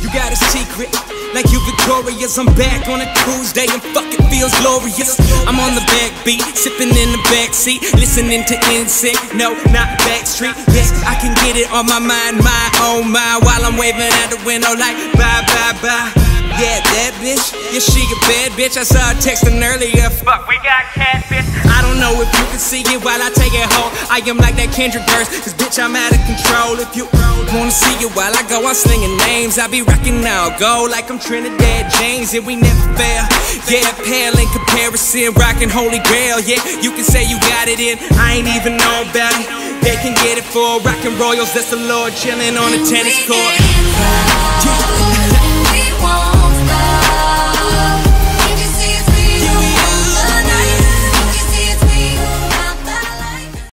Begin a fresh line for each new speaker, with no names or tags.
You got a secret, like you victorious. I'm back on a Tuesday and fuck it feels glorious. I'm on the backbeat, sipping in the backseat, listening to NSYNC. No, not Backstreet. Yes, I can get it on my mind, my own mind, while I'm waving out the window like bye, bye, bye. Yeah, that bitch. Yeah, she a bad bitch. I saw her texting earlier. Fuck, we got catfish. See it while I take it home. I am like that Kendrick verse. Cause bitch, I'm out of control. If you wanna see it while I go, I'm slinging names. I be rocking now. Go like I'm Trinidad James. And we never fail. Yeah, pale in comparison. Rocking Holy Grail. Yeah, you can say you got it in. I ain't even know about it. They can get it for rockin' royals. That's the Lorde chillin' on the tennis court.